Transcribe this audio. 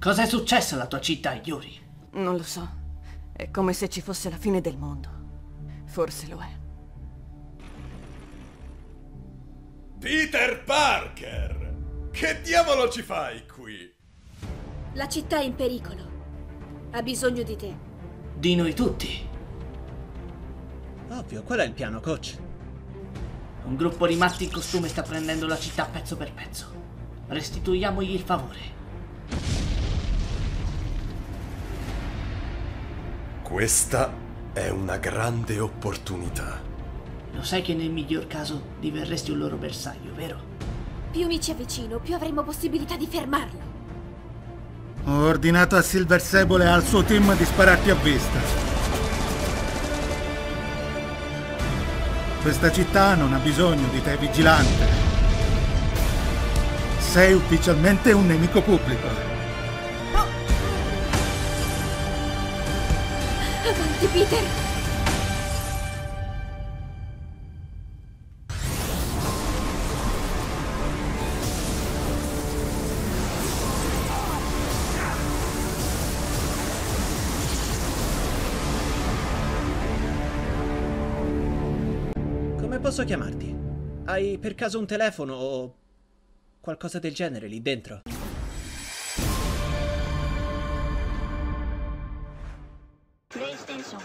Cos'è successo alla tua città, Yuri? Non lo so. È come se ci fosse la fine del mondo. Forse lo è. Peter Parker! Che diavolo ci fai qui? La città è in pericolo. Ha bisogno di te. Di noi tutti. Ovvio, qual è il piano, coach? Un gruppo di matti in costume sta prendendo la città pezzo per pezzo. Restituiamogli il favore. Questa è una grande opportunità. Lo sai che nel miglior caso diverresti un loro bersaglio, vero? Più mi ci avvicino, più avremo possibilità di fermarlo. Ho ordinato a Silver Sable e al suo team di spararti a vista. Questa città non ha bisogno di te, vigilante. Sei ufficialmente un nemico pubblico. Avanti, Peter! Come posso chiamarti? Hai per caso un telefono o qualcosa del genere lì dentro? プレイステーション